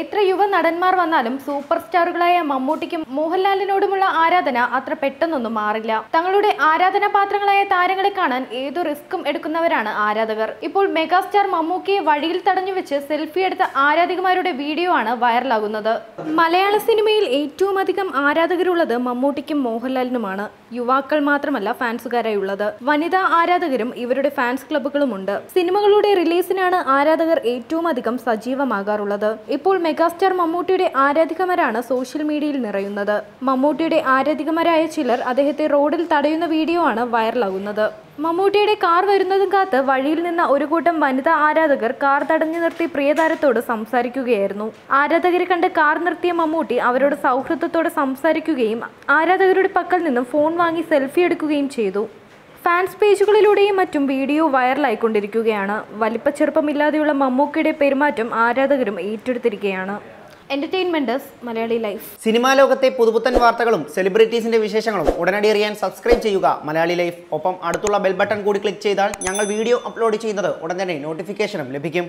എത്ര യുവ നടന്മാർ വന്നാലും സൂപ്പർ സ്റ്റാറുകളായ മമ്മൂട്ടിക്കും മോഹൻലാലിനോടുമുള്ള ആരാധന അത്ര പെട്ടെന്നൊന്നും മാറില്ല. തങ്ങളുടെ ആരാധനാ പാത്രങ്ങളായ താരങ്ങളെ കാണാൻ ഏതു റിസ്ക്കും എടുക്കുന്നവരാണ് ആരാധകർ. ഇപ്പോൾ മെഗാസ്റ്റാർ മമ്മൂക്കിയെ വഴിയിൽ തടഞ്ഞു വെച്ച് സെൽഫി എടുത്ത ആരാധികമാരുടെ വീഡിയോ ആണ് വൈറലാകുന്നത്. മലയാള സിനിമയിൽ ഏറ്റവും അധികം ആരാധകരുള്ളത് മമ്മൂട്ടിക്കും മോഹൻലാലിനുമാണ്. യുവാക്കൾ മാത്രമല്ല ഫാൻസുകാരായി ഉള്ളത് വനിതാ ആരാധകരും ഇവരുടെ ഫാൻസ് ക്ലബ്ബുകളുമുണ്ട്. സിനിമകളുടെ റിലീസിനാണ് ആരാധകർ ഏറ്റവും അധികം സജീവമാകാറുള്ളത്. ഇപ്പോൾ മെഗാസ്റ്റാർ മമ്മൂട്ടിയുടെ ആരാധികമാരാണ് സോഷ്യൽ മീഡിയയിൽ നിറയുന്നത്. മമ്മൂട്ടിയുടെ ആരാധികമാരായ ചിലർ അദ്ദേഹത്തെ റോഡിൽ തടയുന്ന വീഡിയോ ആണ് വൈറലാകുന്നത്. മമ്മൂട്ടിയുടെ കാർ വരുന്നതും കാത്ത് വഴിയിൽ നിന്ന ഒരു കൂട്ടം വനിതാ ആരാധകർ കാർ തടഞ്ഞു നിർത്തി പ്രിയതാരത്തോട് സംസാരിക്കുകയായിരുന്നു. ആരാധകരെ കണ്ട് കാർ നിർത്തിയ മമ്മൂട്ടി അവരോട് സൗഹൃദത്തോടെ സംസാരിക്കുകയും ആരാധകരുടെ പക്കൽ നിന്നും ഫോൺ വാങ്ങി സെൽഫി എടുക്കുകയും ചെയ്തു. ഫാൻസ് പേജുകളിലൂടെയും മറ്റും വീഡിയോ വൈറലായിക്കൊണ്ടിരിക്കുകയാണ് വലിപ്പച്ചെറുപ്പമില്ലാതെയുള്ള മമ്മൂക്കയുടെ പെരുമാറ്റം ആരാധകരും ഏറ്റെടുത്തിരിക്കുകയാണ്. എന്റർടൈൻമെന്റ് മലയാളി ലൈഫ് സിനിമാ ലോകത്തെ പുതുപുത്തൻ വാർത്തകളും സെലിബ്രിറ്റീസിന്റെ വിശേഷങ്ങളും ഉടനടി അറിയാൻ സബ്സ്ക്രൈബ് ചെയ്യുക മലയാളി ലൈഫ് ഒപ്പം അടുത്തുള്ള ബെൽ ബട്ടൺ കൂടി ക്ലിക്ക് ചെയ്താൽ ഞങ്ങൾ വീഡിയോ അപ്ലോഡ് ചെയ്യുന്നത് ഉടൻ തന്നെ നോട്ടിഫിക്കേഷനും ലഭിക്കും.